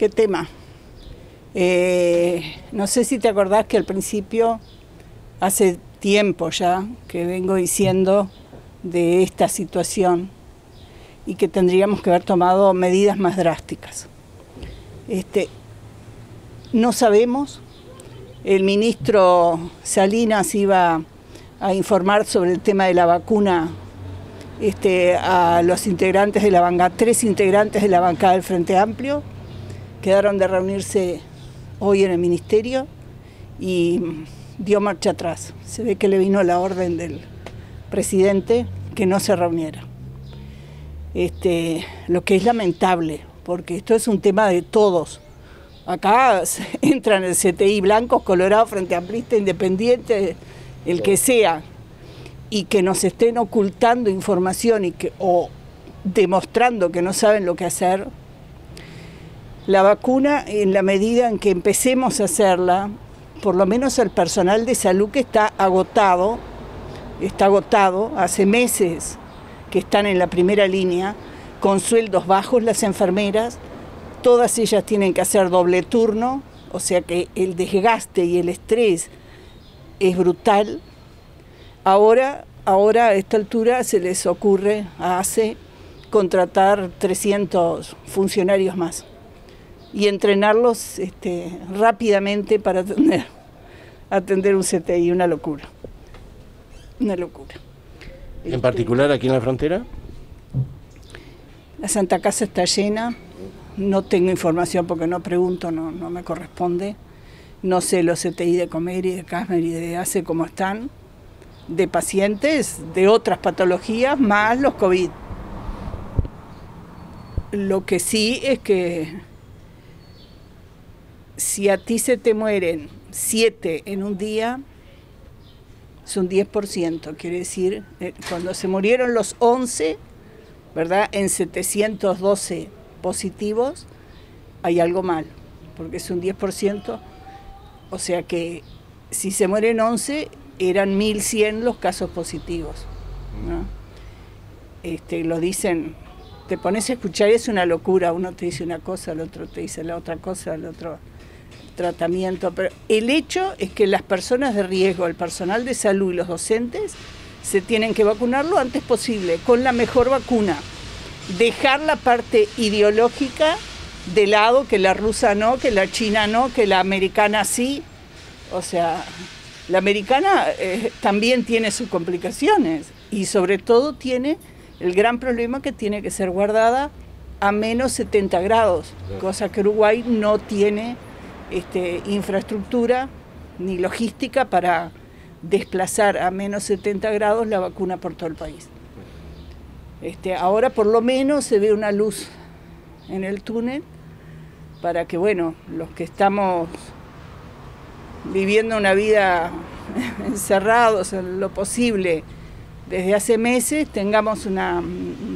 ¿Qué tema? Eh, no sé si te acordás que al principio, hace tiempo ya, que vengo diciendo de esta situación y que tendríamos que haber tomado medidas más drásticas. Este, no sabemos, el ministro Salinas iba a informar sobre el tema de la vacuna este, a los integrantes de la bancada, tres integrantes de la bancada del Frente Amplio, quedaron de reunirse hoy en el ministerio y dio marcha atrás. Se ve que le vino la orden del presidente que no se reuniera. Este, lo que es lamentable, porque esto es un tema de todos. Acá entran el CTI blancos, colorados, frente amplista, independiente, el que sea, y que nos estén ocultando información y que, o demostrando que no saben lo que hacer, la vacuna, en la medida en que empecemos a hacerla, por lo menos el personal de salud que está agotado, está agotado, hace meses que están en la primera línea, con sueldos bajos las enfermeras, todas ellas tienen que hacer doble turno, o sea que el desgaste y el estrés es brutal. Ahora, ahora a esta altura se les ocurre a ACE contratar 300 funcionarios más y entrenarlos este, rápidamente para atender, atender un CTI, una locura. Una locura. ¿En este, particular aquí en la frontera? La Santa Casa está llena, no tengo información porque no pregunto, no, no me corresponde. No sé los CTI de Comer y de Casmer y de ACE cómo están, de pacientes de otras patologías más los COVID. Lo que sí es que si a ti se te mueren siete en un día, son 10%, quiere decir, eh, cuando se murieron los 11, ¿verdad? En 712 positivos, hay algo mal, porque es un 10%, o sea que si se mueren 11, eran 1100 los casos positivos. Este, lo dicen, te pones a escuchar, es una locura, uno te dice una cosa, el otro te dice la otra cosa, el otro tratamiento, pero el hecho es que las personas de riesgo, el personal de salud y los docentes se tienen que vacunar lo antes posible, con la mejor vacuna. Dejar la parte ideológica de lado, que la rusa no, que la china no, que la americana sí. O sea, la americana eh, también tiene sus complicaciones y sobre todo tiene el gran problema que tiene que ser guardada a menos 70 grados, cosa que Uruguay no tiene este, infraestructura ni logística para desplazar a menos 70 grados la vacuna por todo el país. Este, ahora por lo menos se ve una luz en el túnel para que, bueno, los que estamos viviendo una vida encerrados en lo posible desde hace meses, tengamos una,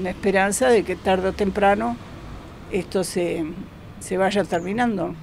esperanza de que tarde o temprano esto se vaya terminando.